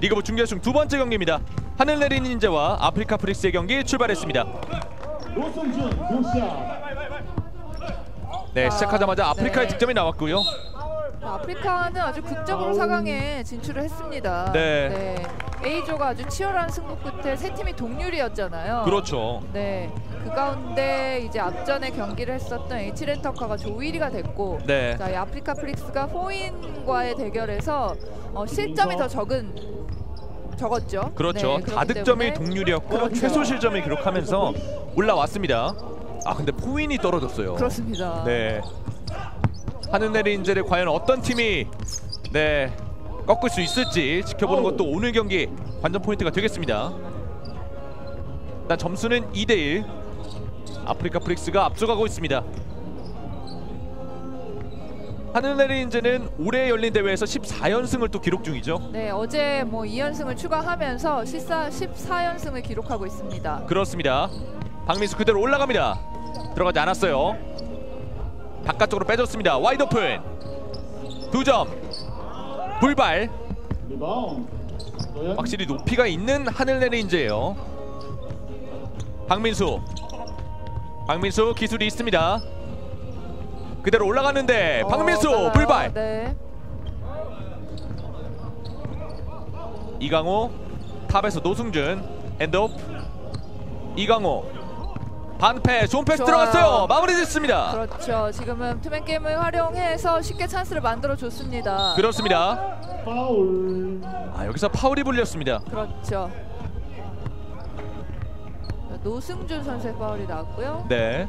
리그부 준결승 두 번째 경기입니다. 하늘내린 인제와 아프리카 프릭스의 경기 출발했습니다. 네, 시작하자마자 아프리카의 네. 득점이 나왔고요. 아프리카는 아주 극적으로 4강에 진출을 했습니다. 네. A조가 아주 치열한 승부 끝에 세 팀이 동률이었잖아요. 그렇죠. 네. 그 가운데 이제 앞전에 경기를 했었던 H 렌터카가 조 1위가 됐고 네. 자, 이 아프리카 프릭스가 포인과의 대결에서 어, 실점이 더 적은 적었죠. 그렇죠. 네, 다득점이 동률이었고 그렇죠. 최소 실점을 기록하면서 올라왔습니다. 아 근데 포인이 떨어졌어요. 그렇습니다. 네. 하늘내린 인제를 과연 어떤 팀이 네 꺾을 수 있을지 지켜보는 것도 오늘 경기 관전 포인트가 되겠습니다. 일단 점수는 2대1 아프리카 프릭스가 앞서가고 있습니다. 하늘내린 인제는 올해 열린 대회에서 14연승을 또 기록 중이죠. 네, 어제 뭐 2연승을 추가하면서 14, 14연승을 기록하고 있습니다. 그렇습니다. 박민수 그대로 올라갑니다. 들어가지 않았어요. 바깥쪽으로 빼줬습니다. wide open. 두 점. 불발. 확실히 높이가 있는 하늘내린인제예요. 박민수. 박민수 기술이 있습니다. 그대로 올라가는데 박민수 어, 빨라요. 불발. 네. 이강호 top에서 노승준 hand off 이강호 반패 좋은 패스 좋아요. 들어갔어요. 마무리 됐습니다. 그렇죠. 지금은 two-man game을 활용해서 쉽게 찬스를 만들어 줬습니다. 그렇습니다. 파울 아 여기서 파울이 불렸습니다. 그렇죠. 노승준 선수의 파울이 나왔고요. 네.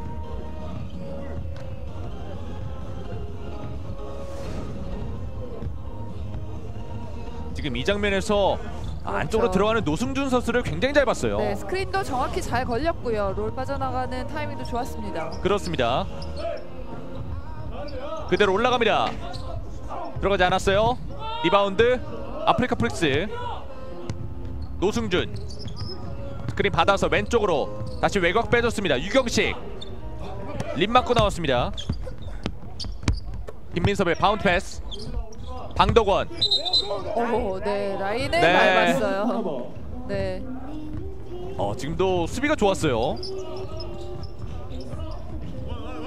지금 이 장면에서 안쪽으로 그렇죠. 들어가는 노승준 선수를 굉장히 잘 봤어요. 네, 스크린도 정확히 잘 걸렸고요. 롤 빠져나가는 타이밍도 좋았습니다. 그렇습니다. 그대로 올라갑니다. 들어가지 않았어요. 리바운드 아프리카 프릭스 노승준 스크린 받아서 왼쪽으로 다시 외곽 빼줬습니다. 유경식 림 맞고 나왔습니다. 김민섭의 바운드 패스 방덕원 오, 네, 라인을 네. 밟았어요. 네, 어, 지금도 수비가 좋았어요.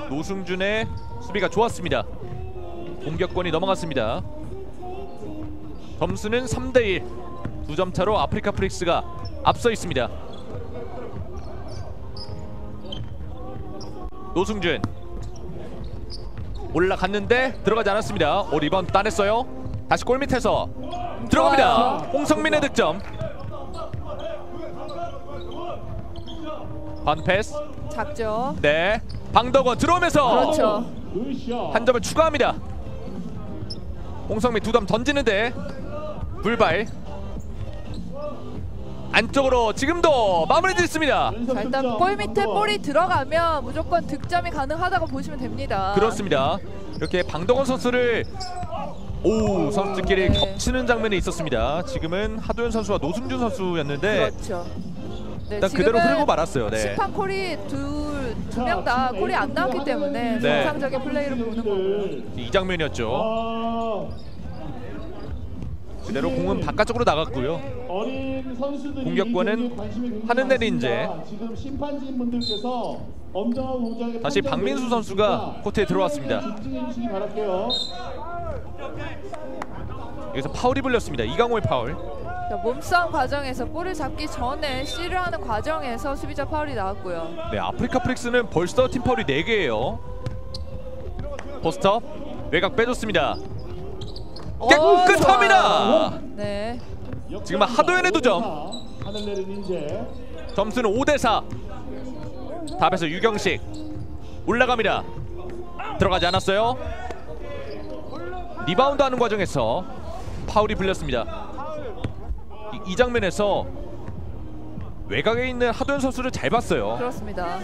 노승준의 수비가 좋았습니다. 공격권이 넘어갔습니다. 점수는 3대1. 두 점 차로 아프리카 프릭스가 앞서 있습니다. 노승준 올라갔는데 들어가지 않았습니다. 오 리바운드 따냈어요. 다시 골 밑에서 들어갑니다. 좋아요. 홍성민의 득점. 반패스 작죠. 네 방덕원 들어오면서 그렇죠. 한 점을 추가합니다 홍성민 두 점 던지는데 불발 안쪽으로 지금도 마무리 짓습니다 자, 일단 골 밑에 볼이 들어가면 무조건 득점이 가능하다고 보시면 됩니다. 그렇습니다 이렇게 방덕원 선수를 오 선수들끼리 네. 겹치는 장면이 있었습니다 지금은 하도현 선수와 노승준 선수였는데 그렇죠. 네, 일단 그대로 흐르고 말았어요 네. 심판 콜이 두두 명다 콜이 안 나왔기 때문에 네. 정상적인 플레이를 보는 거고요. 이 장면이었죠 아, 그대로 공은 바깥쪽으로 나갔고요 공격권은 이 경기에 관심이 굉장히 하늘내린 많습니다. 지금 심판진 분들께서 엄정한 공정하게 다시 박민수 선수가 코트에 들어왔습니다. 여기서 파울이 불렸습니다 이강호의 파울 자, 몸싸움 과정에서 볼을 잡기 전에 C를 하는 과정에서 수비자 파울이 나왔고요. 네, 아프리카 프릭스는 벌써 팀 파울이 4개예요. 포스트 외곽 빼줬습니다. 깨끗합니다. 네, 지금은 하도현의 두 점. 하늘내린 인제 점수는 5대 4. top에서 유경식 올라갑니다. 들어가지 않았어요. 리바운드 하는 과정에서 파울이 불렸습니다. 이, 이 장면에서 외곽에 있는 하도현 선수를 잘 봤어요. 그렇습니다.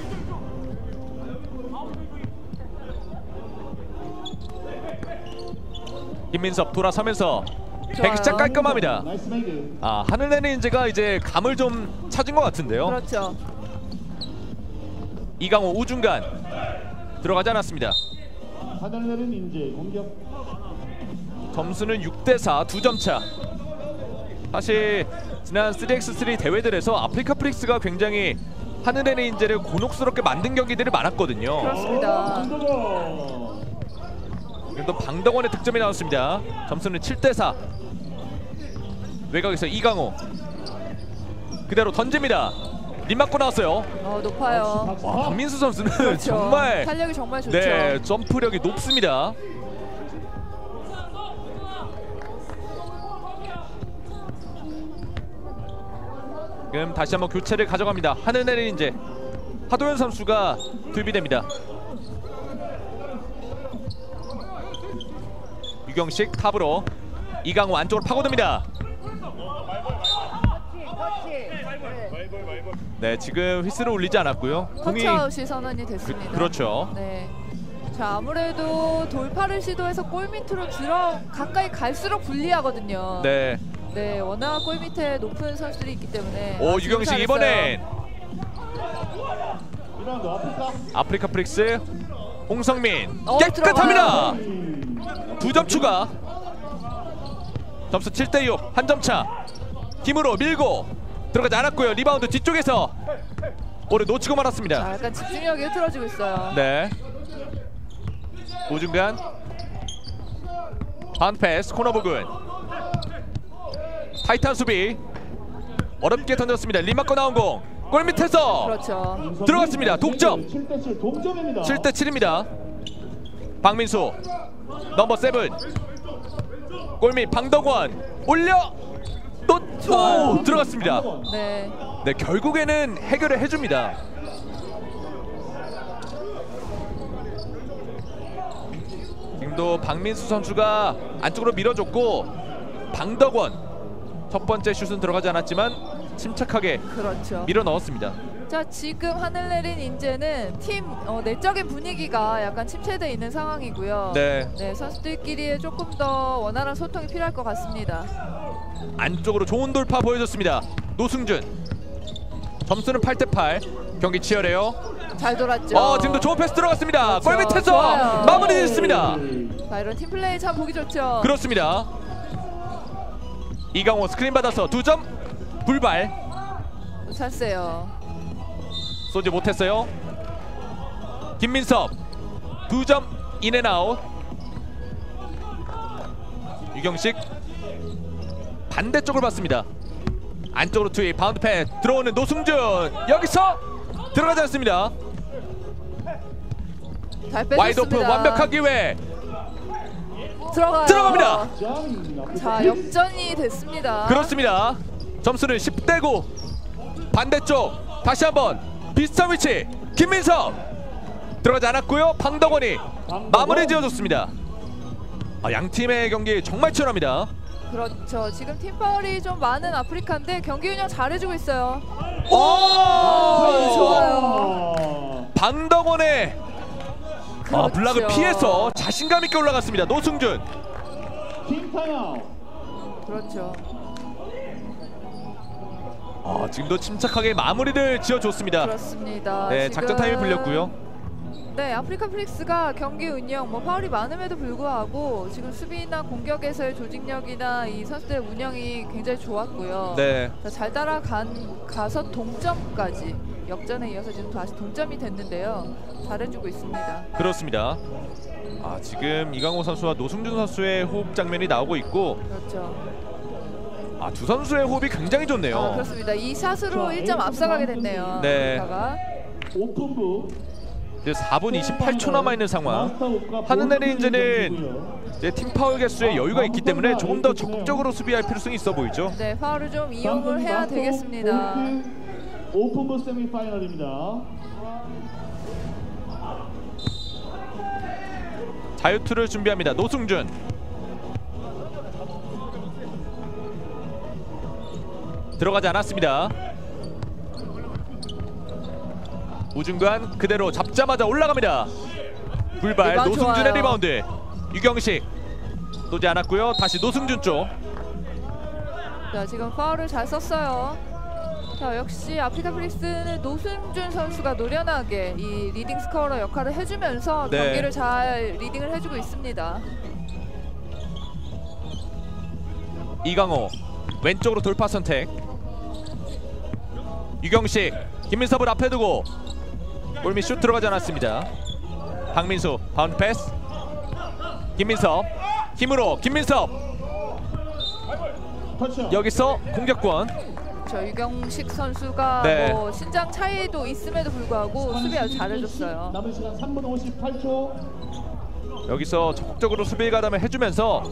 김민섭 돌아서면서. 백시작 깔끔합니다. 아 하늘내는 인제가 이제 감을 좀 찾은 것 같은데요. 그렇죠. 이강호 우중간 들어가지 않았습니다. 하늘내린 인재 공격 점수는 6대 4, 두 점 차. 사실 지난 3x3 대회들에서 아프리카 프릭스가 굉장히 하늘내린 인제를 곤혹스럽게 만든 경기들이 많았거든요. 그렇습니다. 그래도 방덕원의 득점이 나왔습니다. 점수는 7대 4. 외곽에서 이강호 그대로 던집니다. 림 맞고 나왔어요. 어, 높아요. 와, 박민수 선수는 그렇죠. 정말 탄력이 정말 좋죠. 네 점프력이 높습니다. 지금 다시 한번 교체를 가져갑니다. 하늘내린 이제 하도현 선수가 투입됩니다. 유경식 탑으로 이강호 안쪽으로 파고듭니다. 네 지금 휘슬을 울리지 않았고요. 공이 터치아웃이 선언이 됐습니다. 그, 그렇죠. 네. 자 아무래도 돌파를 시도해서 골 밑으로 들어 가까이 갈수록 불리하거든요. 네. 네, 워낙 골 밑에 높은 선수들이 있기 때문에. 오 아, 유경식 잘했어요. 이번엔 아프리카. 프릭스 홍성민 어, 깨끗합니다. 음. 두점 추가. 점수 7 대 6. 한 점 차. 힘으로 밀고 들어가지 않았고요. 리바운드 뒤쪽에서 볼을 놓치고 자, 말았습니다. 약간 집중력이 흐트러지고 있어요. 네. 우중간 바운드 패스 코너 부근 tight한 수비 어렵게 던졌습니다. 림 맞고 나온 공. 골 밑에서 그렇죠. 들어갔습니다. 득점. 7대 7 동점입니다. 7대 7입니다. 박민수 number seven 골밑 방덕원 올려 또 들어갔습니다. 네. 네 결국에는 해결을 해줍니다. 지금도 박민수 선수가 안쪽으로 밀어줬고 방덕원 첫 번째 슛은 들어가지 않았지만 침착하게 그렇죠. 밀어 넣었습니다. 자, 지금 하늘 내린 인제는 팀 어, 내적인 분위기가 약간 침체돼 있는 상황이고요. 네 네, 선수들끼리의 조금 더 원활한 소통이 필요할 것 같습니다. 안쪽으로 좋은 돌파 보여줬습니다. 노승준 점수는 8대 8 경기 치열해요. 잘 돌았죠. 어 지금도 좋은 패스 들어갔습니다. 그렇죠. 골 밑에서 좋아요. 마무리 짓습니다. 자, 이런 팀 플레이 참 보기 좋죠. 그렇습니다. 이강호 스크린 받아서 두 점 불발 찼어요. 쏘지 못했어요. 김민섭 두 점 in and out 유경식 반대쪽을 봤습니다. 안쪽으로 투입 바운드 패스 들어오는 노승준 여기서 들어가지 않습니다. wide open 완벽한 기회 들어가요. 들어갑니다. 자, 역전이 됐습니다. 그렇습니다. 점수는 10대 9. 반대쪽 다시 한번 비슷한 위치 김민섭 들어가지 않았고요. 방덕원이 마무리 지어줬습니다. 아, 양 팀의 경기 정말 치열합니다. 그렇죠. 지금 팀 파울이 좀 많은 아프리카인데 경기 운영 잘해주고 있어요. 오! 좋아요. 방덕원의 아, 그렇죠. 블락을 피해서 자신감 있게 올라갔습니다. 노승준. 팀. 그렇죠. 아, 지금도 침착하게 마무리를 지어줬습니다. 그렇습니다. 네, 지금- 작전 타임이 불렸고요. 네, 아프리카 프릭스가 경기 운영, 뭐 파울이 많음에도 불구하고 지금 수비나 공격에서의 조직력이나 이 선수들의 운영이 굉장히 좋았고요. 네. 자, 잘 따라간 가서 동점까지 역전에 이어서 지금 다시 동점이 됐는데요. 잘해주고 있습니다. 그렇습니다. 아, 지금 이강호 선수와 노승준 선수의 호흡 장면이 나오고 있고 그렇죠. 아, 두 선수의 호흡이 굉장히 좋네요. 아, 그렇습니다. 이 샷으로 자, 1점 앞서가게 됐네요. 네. 오픈부. 이제 4분 28초 남아 있는 상황. 인제는 경기고요. 이제 팀 파울 개수에 여유가 있기 때문에 조금 더 적극적으로 수비할 필요성이 있어 보이죠. 네, 파울을 좀 이용을 해야 되겠습니다. 오픈부 세미 파이널입니다. 자유투를 준비합니다. 노승준. 들어가지 않았습니다. 우중간 그대로 잡자마자 올라갑니다. 불발 노승준의 좋아요. 리바운드. 유경식 쏘지 않았고요. 다시 노승준 쪽. 자, 지금 파울을 잘 썼어요. 자, 역시 아프리카 프릭스는 노승준 선수가 노련하게 이 leading scorer 역할을 해주면서 네. 경기를 잘 leading을 해주고 있습니다. 이강호 왼쪽으로 돌파 선택. 유경식, 김민섭을 앞에 두고 골밑 슛 들어가지 않았습니다. 박민수 바운드 패스. 김민섭 힘으로 김민섭. 여기서 공격권. 저 유경식 선수가 네. 뭐 신장 차이도 있음에도 불구하고 수비 아주 잘해줬어요. 남은 시간 3분 58초. 여기서 적극적으로 수비 가담을 해주면서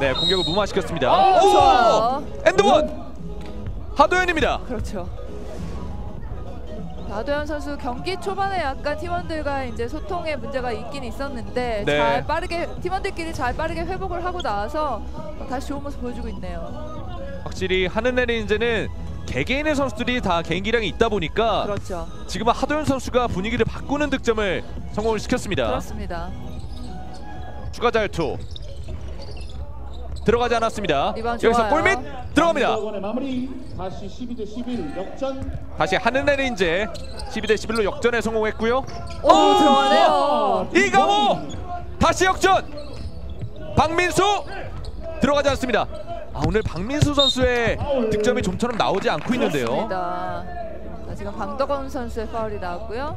네 공격을 무마시켰습니다. 오, 좋아요. 엔드원 하도현입니다. 그렇죠. 나도현 선수 경기 초반에 약간 팀원들과 이제 소통에 문제가 있긴 있었는데 네. 잘 빠르게 팀원들끼리 잘 빠르게 회복을 하고 나와서 다시 좋은 모습 보여주고 있네요. 확실히 하늘내리인제는 개개인의 선수들이 다 개인 기량이 있다 보니까 그렇죠. 지금은 하도현 선수가 분위기를 바꾸는 득점을 성공을 시켰습니다. 그렇습니다. 추가 자유투 들어가지 않았습니다. 여기서. 골밑 들어갑니다. 다시 12대 11 역전. 다시 하늘내리인제 12대 11로 역전에 성공했고요. 오, 들어가네요. 이강호 다시 역전. 박민수 들어가지 않습니다. 아, 오늘 박민수 선수의 득점이 좀처럼 나오지 않고 있는데요. 그렇습니다. 자, 지금 방덕원 선수의 파울이 나왔고요.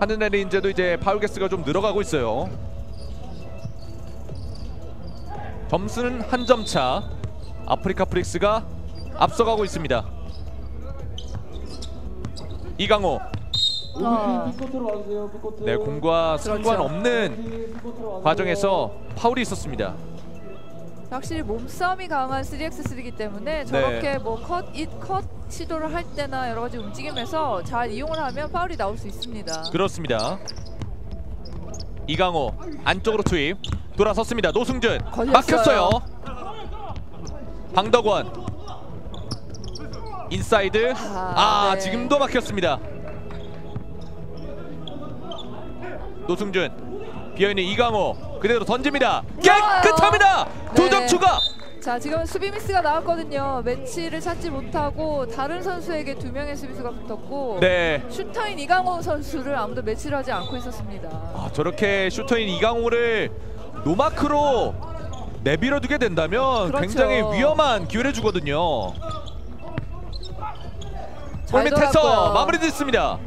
하늘내리 인제도 이제 파울 개수가 좀 늘어가고 있어요. 점수는 한 점 차. 아프리카 프릭스가 앞서가고 있습니다. 이강호 어. 네 공과 상관없는 과정에서 파울이 있었습니다. 확실히 몸싸움이 강한 3x3이기 때문에 저렇게 뭐 컷인, 컷 시도를 할 때나 여러 가지 움직임에서 잘 이용을 하면 파울이 나올 수 있습니다. 그렇습니다. 이강호 안쪽으로 투입 돌아섰습니다. 노승준 걸렸어요. 막혔어요. 방덕원 인사이드 아, 아 네. 지금도 막혔습니다. 노승준 비어있는 이강호 그대로 던집니다. 깨끗합니다. 두점 네. 추가. 자 지금 수비 미스가 나왔거든요. 매치를 찾지 못하고 다른 선수에게 두 명의 수비수가 붙었고 네. 슈터인 이강호 선수를 아무도 매치를 하지 않고 있었습니다. 아, 저렇게 슈터인 이강호를 노마크로 내밀어 두게 된다면 그렇죠. 굉장히 위험한 기회를 주거든요. 잘 골밑에서 돌았고요. 마무리 짓습니다.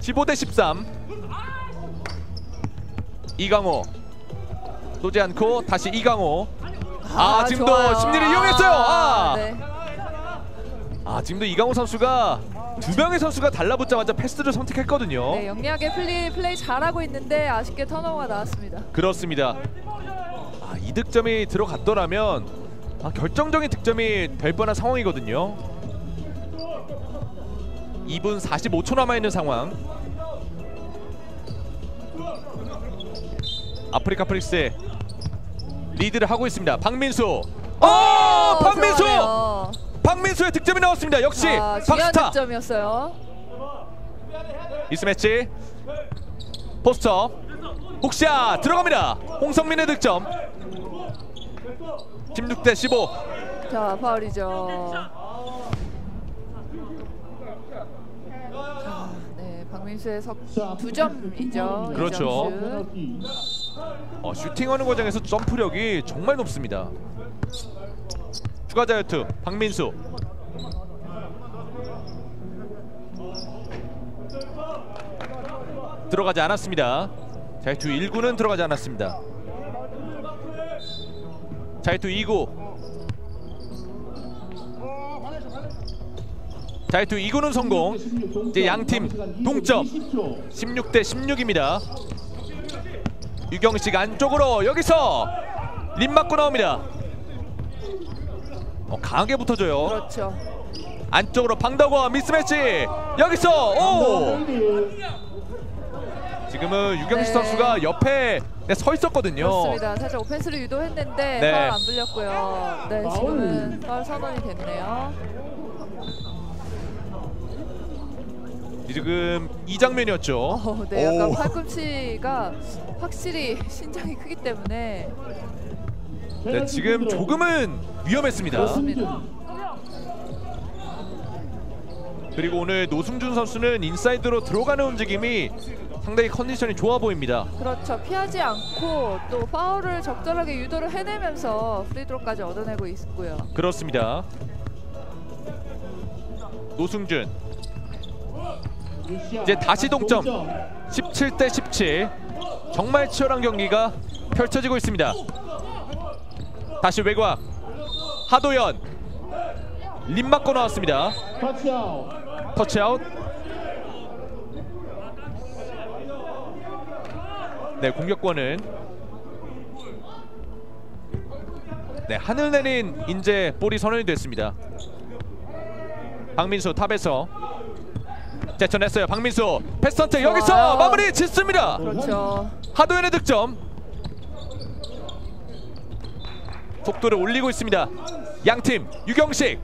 15 대 13. 이강호 쏘지 않고 다시 이강호. 아, 지금도 좋아요. 심리를 이용했어요. 아. 네. 아 지금도 이강호 선수가 두 명의 선수가 달라붙자마자 패스를 선택했거든요. 네, 영리하게 플레이, 플레이 잘하고 있는데 아쉽게 턴오버가 나왔습니다. 그렇습니다. 아, 이 득점이 들어갔더라면 아, 결정적인 득점이 될 뻔한 상황이거든요. 2분 45초 남아 있는 상황. 아프리카 프릭스 리드를 하고 있습니다. 박민수. 어, 어, 박민수! 들어가네요. 박민수의 득점이 나왔습니다. 역시 아, 박스타. 득점이었어요. 미스매치. 포스트업. 훅슛이 들어갑니다. 홍성민의 득점. 16대 15. 자 파울이죠. 자, 네 박민수의 석두 점이죠. 이 그렇죠. 어, 슈팅하는 과정에서 점프력이 정말 높습니다. 추가 자유투 박민수. 들어가지 않았습니다. 자유투 1구는 들어가지 않았습니다. 자유투 2구. 자유투 2구는 성공. 이제 양팀 동점. 20초. 16대 16입니다. 유경식 안쪽으로 여기서 림 맞고 나옵니다. 어, 강하게 붙어줘요. 그렇죠. 안쪽으로 방덕원 미스매치 여기서 오 지금은 유경식 네. 선수가 옆에 네, 서 있었거든요. 그렇습니다. 살짝 오펜스를 유도했는데 네. 파울 안 불렸고요. 네 지금은 파울 선언이 됐네요. 지금 이 장면이었죠. 어, 네 약간 오. 팔꿈치가 확실히 신장이 크기 때문에 네, 지금 조금은 위험했습니다. 그렇습니다. 그리고 오늘 노승준 선수는 인사이드로 들어가는 움직임이 상당히 컨디션이 좋아 보입니다. 그렇죠. 피하지 않고 또 파울을 적절하게 유도를 해내면서 프리드로까지 얻어내고 있고요. 그렇습니다. 노승준 이제 다시 동점. 17대 17 정말 치열한 경기가 펼쳐지고 있습니다. 다시 외곽 하도현 림 맞고 나왔습니다. 터치아웃. 네 공격권은 네 하늘 내린 인제 볼이 선언이 됐습니다. 박민수 탑에서 제쳐냈어요. 박민수 패스 선택 여기서. 마무리 짓습니다. 그렇죠. 하도현의 득점. 속도를 올리고 있습니다. 양팀 유경식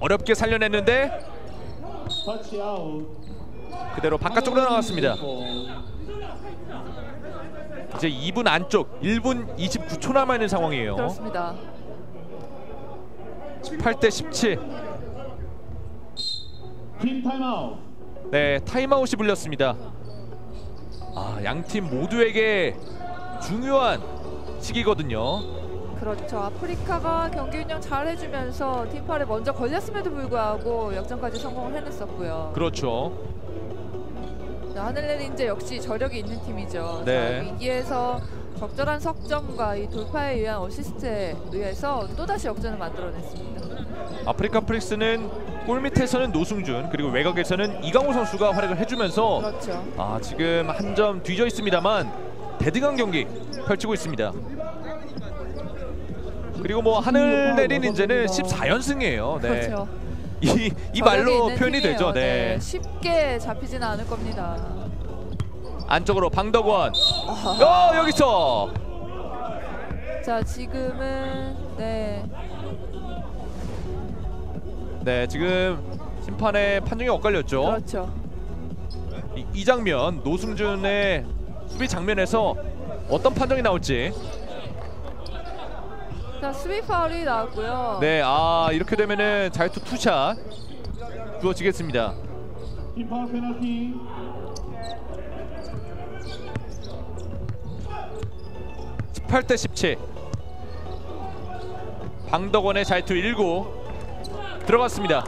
어렵게 살려냈는데 그대로 바깥쪽으로 나갔습니다. 이제 2분 안쪽 1분 29초 남아 있는 상황이에요. 그렇습니다. 18대 17. 팀 타임아웃 네, 타임아웃이 불렸습니다. 아, 양 팀 모두에게 중요한 시기거든요. 그렇죠. 아프리카가 경기 운영 잘 해주면서 팀파울에 먼저 걸렸음에도 불구하고 역전까지 성공을 해냈었고요. 그렇죠. 자, 하늘내린 인제 역시 저력이 있는 팀이죠. 네. 자, 위기에서 적절한 석점과 이 돌파에 의한 어시스트에 의해서 또다시 역전을 만들어냈습니다. 아프리카 프릭스는 골 밑에서는 노승준 그리고 외곽에서는 이강호 선수가 활약을 해주면서 그렇죠. 아 지금 한 점 뒤져 있습니다만 대등한 경기 펼치고 있습니다. 그리고 뭐 하늘 내린 인제는 14연승이에요. 네. 그렇죠. 이, 이 저력이 말로 표현이 팀이에요. 되죠. 네. 쉽게 잡히지는 않을 겁니다. 안쪽으로 방덕원. 어 여기서 자 지금은 네 네 지금 심판의 판정이 엇갈렸죠. 그렇죠. 이, 이 장면 노승준의 수비 장면에서 어떤 판정이 나올지. 자 수비 파울이 나왔고요. 네, 아 이렇게 되면은 자유투 투샷 주어지겠습니다. 팀 파울 페널티 18대 17. 방덕원의 자유투 1구 들어갔습니다.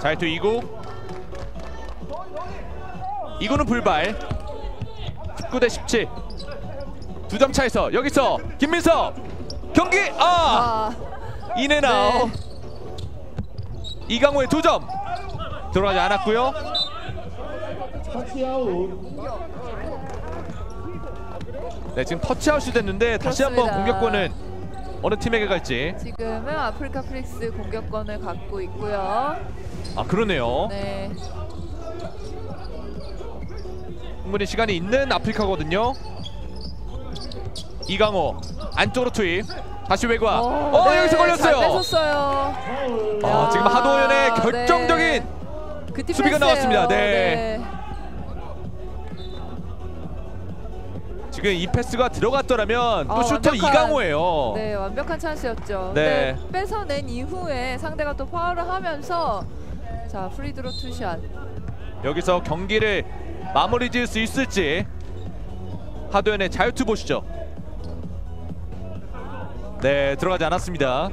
자유투 2구 2구는 불발. 19 대 17 두 점 차에서 여기서 김민석 경기 아! 아. 인앤아웃. 네. 이강호의 두 점. 들어가지 않았고요. 터치아웃 네 지금 터치아웃이 됐는데 다시 한번 그렇습니다. 공격권은 어느 팀에게 갈지 지금은 아프리카 프릭스 공격권을 갖고 있고요. 아 그러네요. 네. 충분히 시간이 있는 아프리카거든요. 이강호 안쪽으로 투입 다시 외곽. 어, 네, 여기서 잘 걸렸어요. 뺏었어요. 파울 아, 지금 하도현의 아, 결정적인 네. 그 수비가. 나왔습니다. 네. 지금 이 패스가 들어갔더라면 또 아, 슈터 완벽한- 이강호예요. 네, 완벽한 찬스였죠. 네. 근데 뺏어낸 이후에 상대가 또 파울을 하면서 자 프리드로 투샷. 여기서 경기를 마무리 지을 수 있을지 하도현의 자유투 보시죠. 네 들어가지 않았습니다.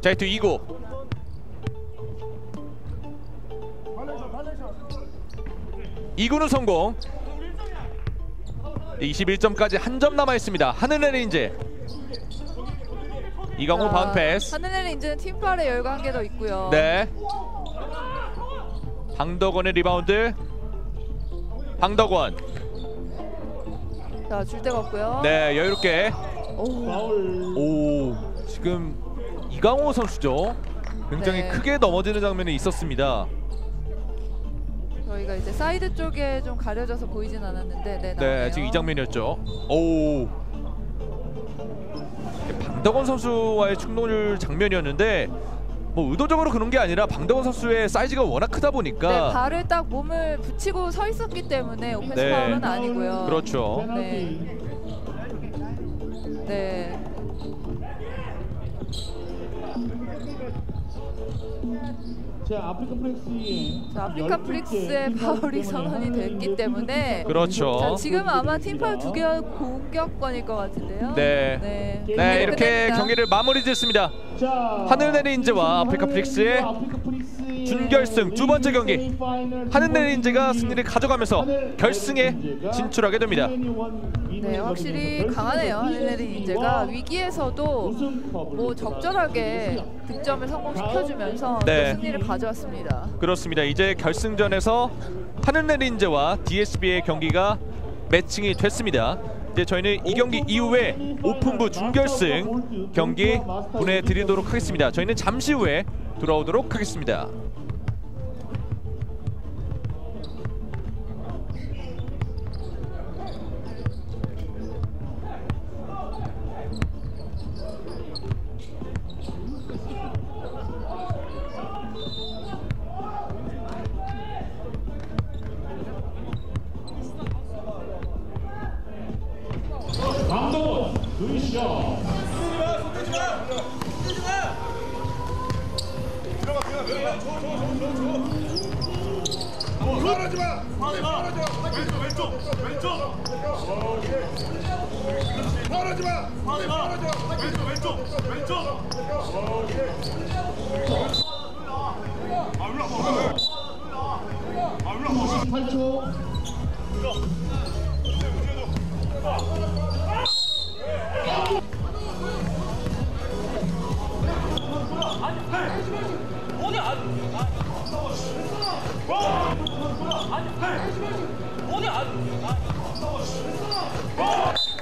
자유투 2구. 이구는 성공. 21점까지 한 점 남아 있습니다. 하늘내린 이제 이강호 자, 바운 패스. 하늘레린즈는 팀파울의 열과 한 개 더 있고요. 네. 방덕원의 리바운드. 방덕원. 자 줄 데가 없고요. 네, 여유롭게. 오, 오, 지금 이강호 선수죠. 굉장히 네. 크게 넘어지는 장면이 있었습니다. 이제 사이드 쪽에 좀 가려져서 보이진 않았는데 네, 네, 나오네요. 지금 이 장면이었죠. 오. 방덕원 선수와의 충돌 장면이었는데 뭐 의도적으로 그런 게 아니라 방덕원 선수의 사이즈가 워낙 크다 네, 보니까 발을 딱 몸을 붙이고 서 있었기 때문에 오펜스 네. 파울은 아니고요. 그렇죠. 페널티. 네. 자 아프리카 프릭스의 자, 아프리카 프릭스의 파울이 선언이 됐기 때문에 그렇죠. 자, 지금 아마 팀파울 두 개의 공격권일 것 같은데요. 네. 네, 네 경기를 이렇게 끝냅니다. 경기를 마무리 짓습니다. 하늘내리 인제와 아프리카 프릭스의 아프리카 프릭스의 준결승 두 번째 경기. 두 승리를 가져가면서 결승에 진출하게 됩니다. 네, 확실히 강하네요. 하늘내린 인제가 위기에서도 뭐 적절하게 득점을 성공시켜주면서 네. 또 승리를 가져왔습니다. 그렇습니다. 이제 결승전에서 하늘내리인제와 DSB의 경기가 매칭이 됐습니다. 이제 저희는 이 경기 이후에 오픈부 준결승 경기 보내드리도록 하겠습니다. 저희는 잠시 후에 돌아오도록 하겠습니다. 루이쇼 말하지 마. 말하지 마. 왼쪽 왼쪽 왼쪽. 말하지 마. 말하지 마. 왼쪽 왼쪽 왼쪽. 아 와봐. 아 와봐. 8초 강동 강